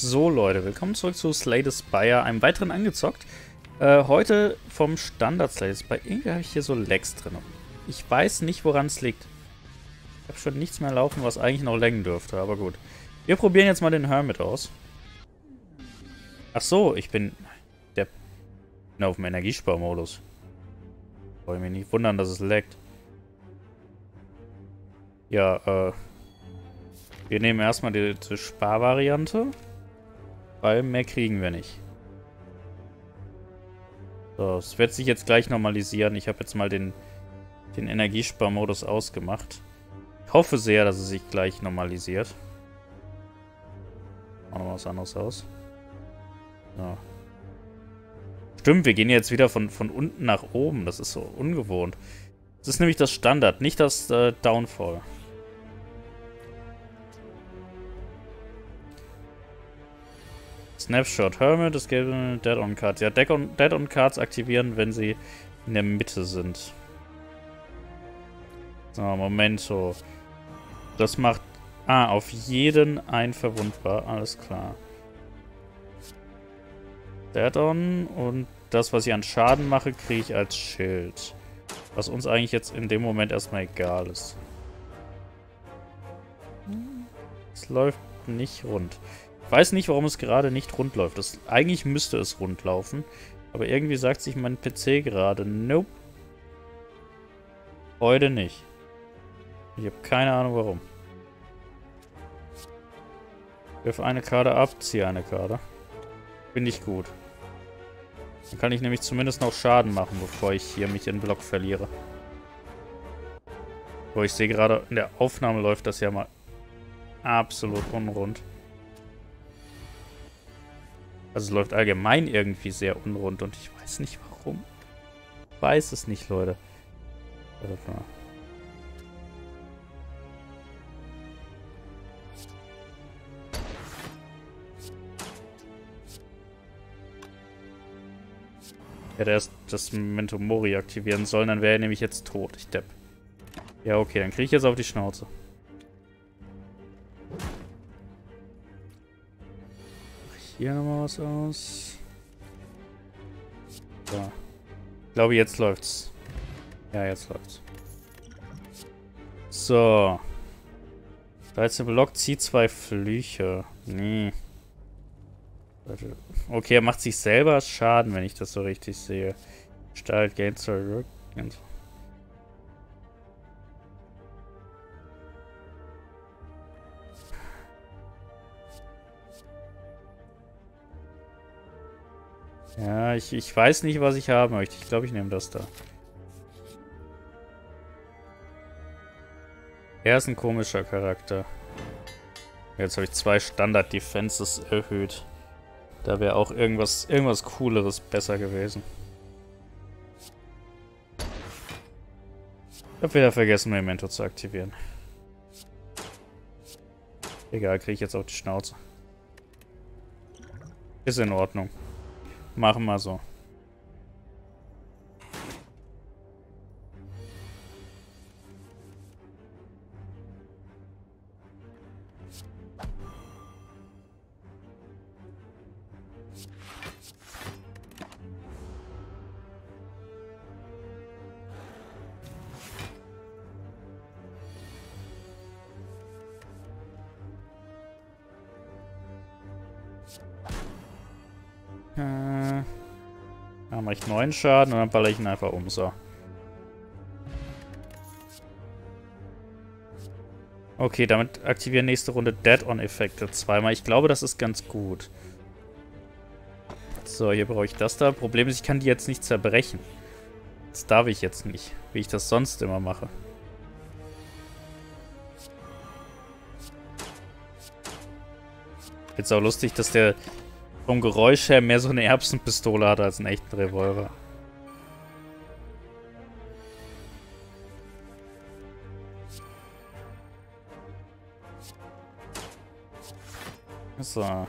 So Leute, willkommen zurück zu Slay the Spire, einem weiteren angezockt. Äh, heute vom Standard Slay the Spire. Irgendwie habe ich hier so Lags drin. Ich weiß nicht, woran es liegt. Ich habe schon nichts mehr laufen, was eigentlich noch laggen dürfte, aber gut. Wir probieren jetzt mal den Hermit aus. Ach so, ich bin... Der... bin auf dem Energiesparmodus. Wollte mich nicht wundern, dass es laggt. Ja, äh... Wir nehmen erstmal die, die Sparvariante. Weil mehr kriegen wir nicht. So, es wird sich jetzt gleich normalisieren. Ich habe jetzt mal den, den Energiesparmodus ausgemacht. Ich hoffe sehr, dass es sich gleich normalisiert. Machen wir was anderes aus. So. Stimmt, wir gehen jetzt wieder von, von unten nach oben. Das ist so ungewohnt. Das ist nämlich das Standard, nicht das äh, Downfall. Snapshot Hermit, es gibt Dead on Cards. Ja, Dead on, Dead on Cards aktivieren, wenn sie in der Mitte sind. So, Momento. Das macht... Ah, auf jeden ein verwundbar. Alles klar. Dead on und das, was ich an Schaden mache, kriege ich als Schild. Was uns eigentlich jetzt in dem Moment erstmal egal ist. Es läuft nicht rund. Weiß nicht, warum es gerade nicht rund läuft. Das, eigentlich müsste es rund laufen. Aber irgendwie sagt sich mein PC gerade, nope. Heute nicht. Ich habe keine Ahnung warum. Wirf eine Karte ab, ziehe eine Karte. Finde ich gut. Dann kann ich nämlich zumindest noch Schaden machen, bevor ich hier mich in Block verliere. Wo ich sehe gerade, in der Aufnahme läuft das ja mal absolut unrund. Also es läuft allgemein irgendwie sehr unrund und ich weiß nicht warum. Ich weiß es nicht, Leute. Ich hätte erst das Memento Mori aktivieren sollen, dann wäre er nämlich jetzt tot. Ich depp. Ja, okay, dann kriege ich jetzt auf die Schnauze. Hier nochmal was aus. So. Ich glaube, jetzt läuft's. Ja, jetzt läuft's. So. 13 Block, zieht zwei Flüche. Nee. Okay, er macht sich selber Schaden, wenn ich das so richtig sehe. Start, Gain zurück. Ja, ich, ich weiß nicht, was ich haben möchte. Ich glaube, ich nehme das da. Er ist ein komischer Charakter. Jetzt habe ich zwei Standard-Defenses erhöht. Da wäre auch irgendwas, irgendwas Cooleres besser gewesen. Ich habe wieder vergessen, Memento zu aktivieren. Egal, kriege ich jetzt auf die Schnauze. Ist in Ordnung. Machen wir so. Äh, dann mache ich 9 Schaden und dann baller ich ihn einfach um. So. Okay, damit aktivieren nächste Runde Dead-on-Effekte zweimal. Ich glaube, das ist ganz gut. So, hier brauche ich das da. Problem ist, ich kann die jetzt nicht zerbrechen. Das darf ich jetzt nicht, wie ich das sonst immer mache. Jetzt auch lustig, dass der vom Geräusch her mehr so eine Erbsenpistole hat als einen echten Revolver. So.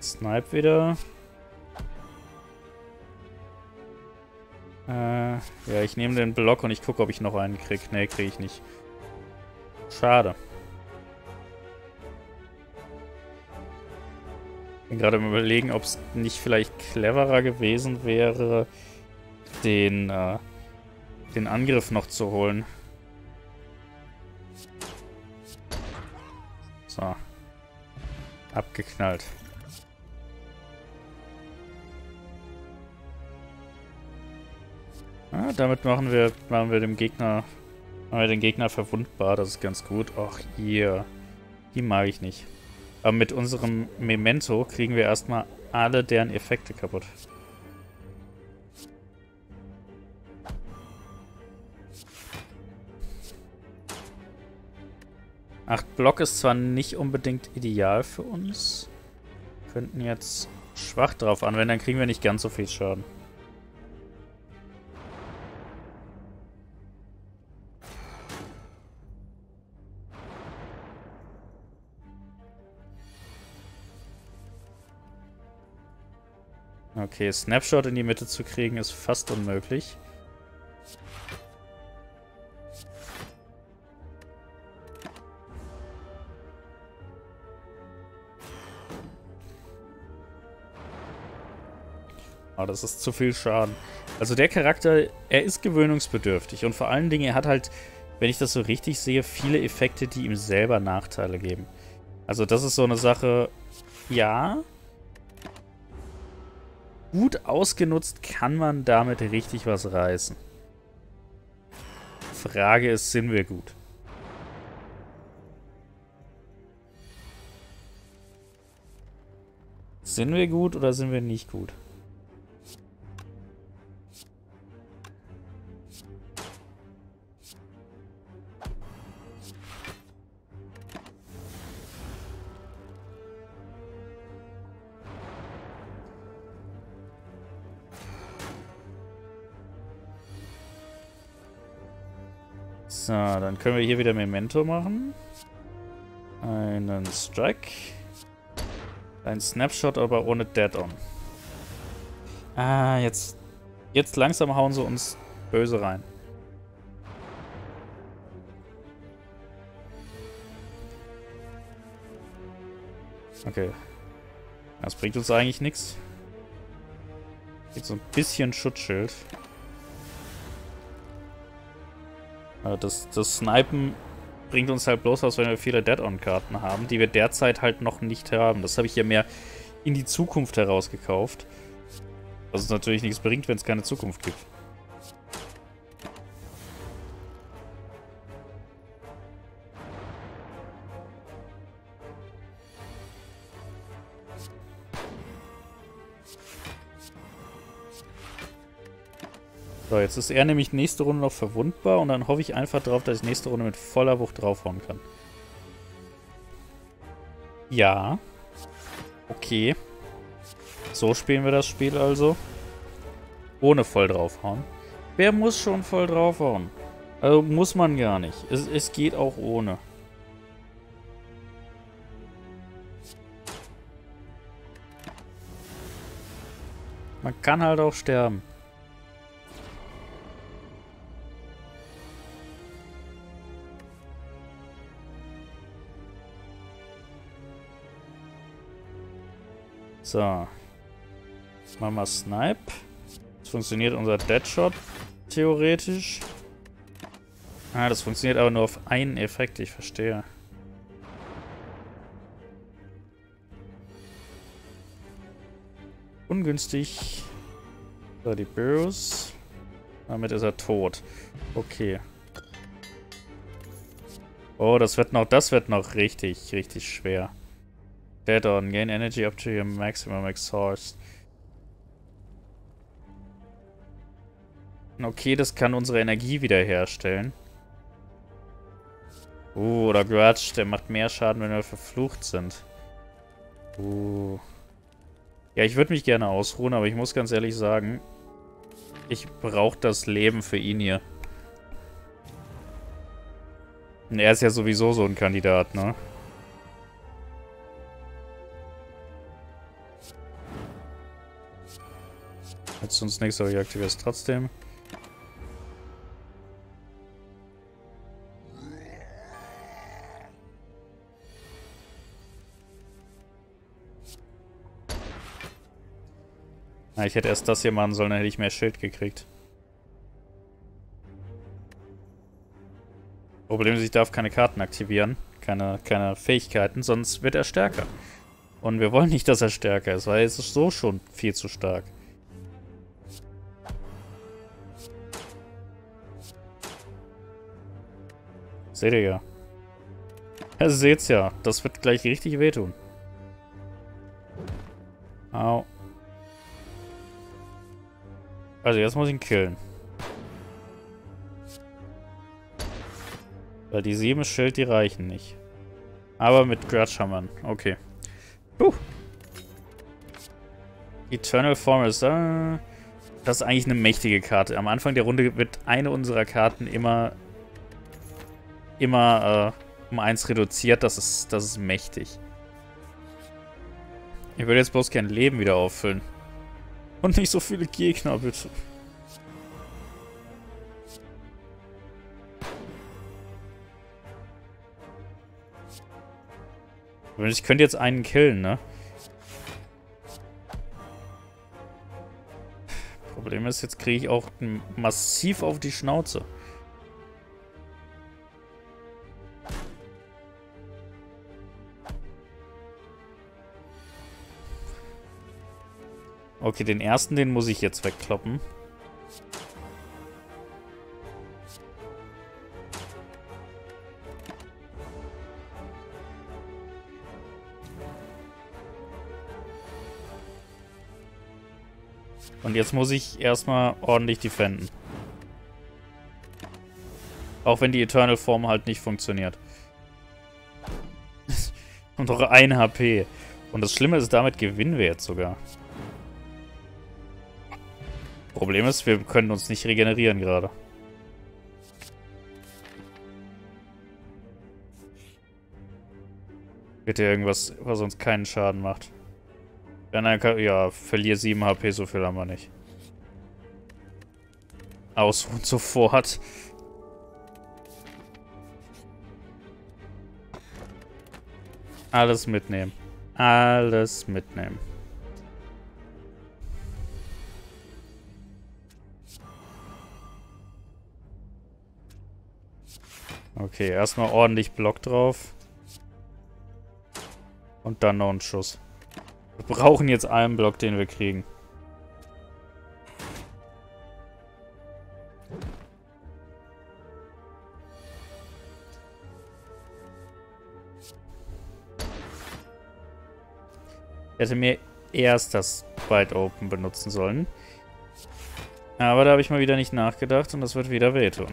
Snipe wieder. Äh, ja, ich nehme den Block und ich gucke, ob ich noch einen kriege. Ne, kriege ich nicht. Schade. bin gerade im überlegen, ob es nicht vielleicht cleverer gewesen wäre, den, äh, den Angriff noch zu holen. So. Abgeknallt. Ah, damit machen wir, machen wir dem Gegner, machen wir den Gegner verwundbar. Das ist ganz gut. Ach, hier. Die mag ich nicht. Aber mit unserem Memento kriegen wir erstmal alle deren Effekte kaputt. Acht Block ist zwar nicht unbedingt ideal für uns. Könnten jetzt schwach drauf anwenden, dann kriegen wir nicht ganz so viel Schaden. Okay, Snapshot in die Mitte zu kriegen ist fast unmöglich. Oh, das ist zu viel Schaden. Also der Charakter, er ist gewöhnungsbedürftig und vor allen Dingen, er hat halt, wenn ich das so richtig sehe, viele Effekte, die ihm selber Nachteile geben. Also das ist so eine Sache, ja, gut ausgenutzt kann man damit richtig was reißen. Frage ist, sind wir gut? Sind wir gut oder sind wir nicht gut? So, dann können wir hier wieder Memento machen. Einen Strike. Ein Snapshot, aber ohne Dead-On. Ah, jetzt... Jetzt langsam hauen sie uns böse rein. Okay. Das bringt uns eigentlich nichts. Gibt so ein bisschen Schutzschild. Das, das Snipen bringt uns halt bloß was, wenn wir viele Dead-On-Karten haben, die wir derzeit halt noch nicht haben. Das habe ich ja mehr in die Zukunft herausgekauft. Was es natürlich nichts bringt, wenn es keine Zukunft gibt. So, jetzt ist er nämlich nächste Runde noch verwundbar und dann hoffe ich einfach darauf, dass ich nächste Runde mit voller Wucht draufhauen kann. Ja. Okay. So spielen wir das Spiel also. Ohne voll draufhauen. Wer muss schon voll draufhauen? Also muss man gar nicht. Es, es geht auch ohne. Man kann halt auch sterben. So. Jetzt machen wir Snipe. Das funktioniert unser Deadshot theoretisch. Ah, das funktioniert aber nur auf einen Effekt, ich verstehe. Ungünstig. So, die Burrows. Damit ist er tot. Okay. Oh, das wird noch, das wird noch richtig, richtig schwer. Dead on. Gain energy up to your maximum exhaust. Okay, das kann unsere Energie wiederherstellen. Uh, oder Grudge, der macht mehr Schaden, wenn wir verflucht sind. Uh. Ja, ich würde mich gerne ausruhen, aber ich muss ganz ehrlich sagen, ich brauche das Leben für ihn hier. Und er ist ja sowieso so ein Kandidat, ne? Nützt uns nichts, aber ich aktiviere es trotzdem. Na, ich hätte erst das hier machen sollen, dann hätte ich mehr Schild gekriegt. Problem ist, ich darf keine Karten aktivieren, keine, keine Fähigkeiten, sonst wird er stärker. Und wir wollen nicht, dass er stärker ist, weil es ist so schon viel zu stark. Seht ihr ja. Ihr seht's ja. Das wird gleich richtig wehtun. Au. Also jetzt muss ich ihn killen. Weil die sieben Schild, die reichen nicht. Aber mit Grudge Hammern. Okay. Puh. Eternal Form ist da. Das ist eigentlich eine mächtige Karte. Am Anfang der Runde wird eine unserer Karten immer immer äh, um eins reduziert. Das ist, das ist mächtig. Ich würde jetzt bloß kein Leben wieder auffüllen. Und nicht so viele Gegner, bitte. Ich könnte jetzt einen killen, ne? Problem ist, jetzt kriege ich auch massiv auf die Schnauze. Okay, den ersten, den muss ich jetzt wegkloppen. Und jetzt muss ich erstmal ordentlich defenden. Auch wenn die Eternal Form halt nicht funktioniert. Und noch ein HP. Und das Schlimme ist, damit gewinnen wir jetzt sogar. Problem ist, wir können uns nicht regenerieren gerade. Bitte irgendwas, was uns keinen Schaden macht. Ja, verliere 7 HP, so viel haben wir nicht. Aus und sofort. Alles mitnehmen. Alles mitnehmen. Okay, erstmal ordentlich Block drauf. Und dann noch einen Schuss. Wir brauchen jetzt einen Block, den wir kriegen. Ich hätte mir erst das Wide Open benutzen sollen. Aber da habe ich mal wieder nicht nachgedacht und das wird wieder wehtun.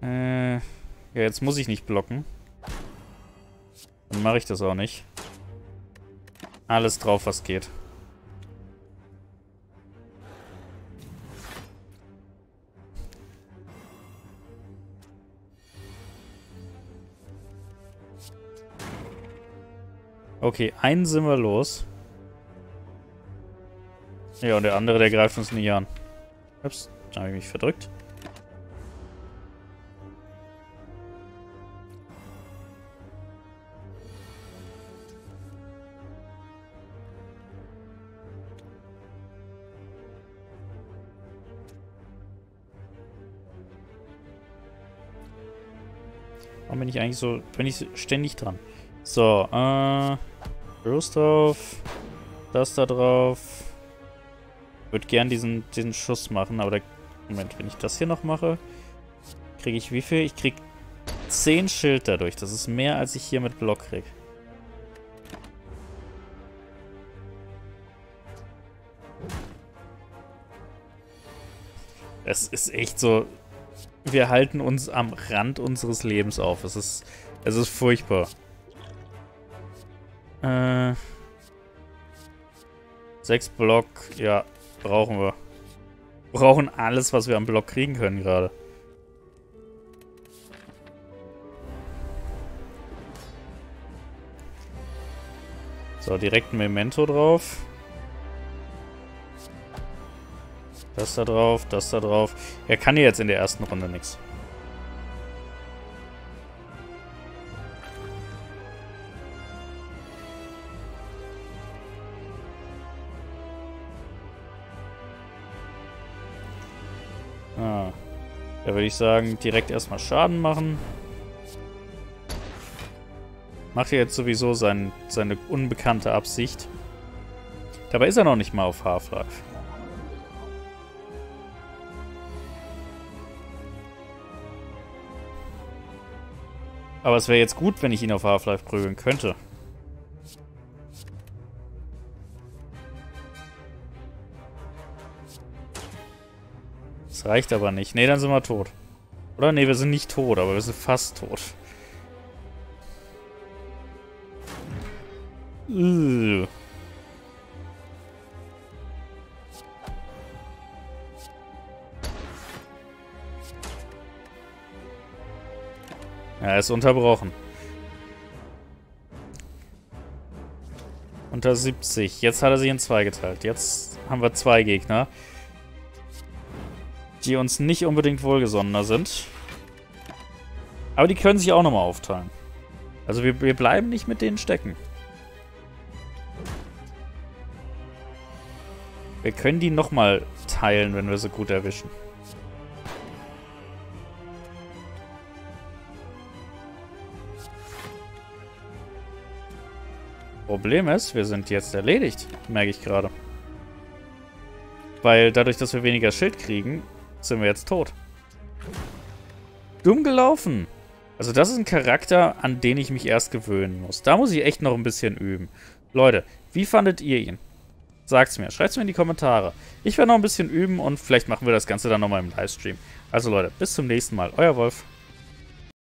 Ja, jetzt muss ich nicht blocken. Dann mache ich das auch nicht. Alles drauf, was geht. Okay, einen sind wir los. Ja, und der andere, der greift uns nicht an. Ups, da habe ich mich verdrückt. Warum bin ich eigentlich so... Bin ich ständig dran? So, äh... Rose drauf. Das da drauf. Würde gern diesen, diesen Schuss machen, aber der... Moment, wenn ich das hier noch mache, kriege ich wie viel? Ich krieg 10 Schild dadurch. Das ist mehr, als ich hier mit Block krieg. Es ist echt so wir halten uns am Rand unseres Lebens auf. Es ist, es ist furchtbar. Äh, sechs Block, ja, brauchen wir. Brauchen alles, was wir am Block kriegen können gerade. So, direkt ein Memento drauf. Das da drauf, das da drauf. Er kann hier jetzt in der ersten Runde nichts. Ah. Da würde ich sagen, direkt erstmal Schaden machen. Macht ja jetzt sowieso sein, seine unbekannte Absicht. Dabei ist er noch nicht mal auf Half-Life. Aber es wäre jetzt gut, wenn ich ihn auf Half-Life prügeln könnte. Das reicht aber nicht. Ne, dann sind wir tot. Oder? Ne, wir sind nicht tot, aber wir sind fast tot. Ugh. Er ist unterbrochen. Unter 70. Jetzt hat er sich in zwei geteilt. Jetzt haben wir zwei Gegner, die uns nicht unbedingt wohlgesonnener sind. Aber die können sich auch nochmal aufteilen. Also wir, wir bleiben nicht mit denen stecken. Wir können die nochmal teilen, wenn wir sie gut erwischen. Problem ist, wir sind jetzt erledigt, merke ich gerade. Weil dadurch, dass wir weniger Schild kriegen, sind wir jetzt tot. Dumm gelaufen. Also das ist ein Charakter, an den ich mich erst gewöhnen muss. Da muss ich echt noch ein bisschen üben. Leute, wie fandet ihr ihn? Sagt's mir, schreibt's mir in die Kommentare. Ich werde noch ein bisschen üben und vielleicht machen wir das Ganze dann nochmal im Livestream. Also Leute, bis zum nächsten Mal. Euer Wolf.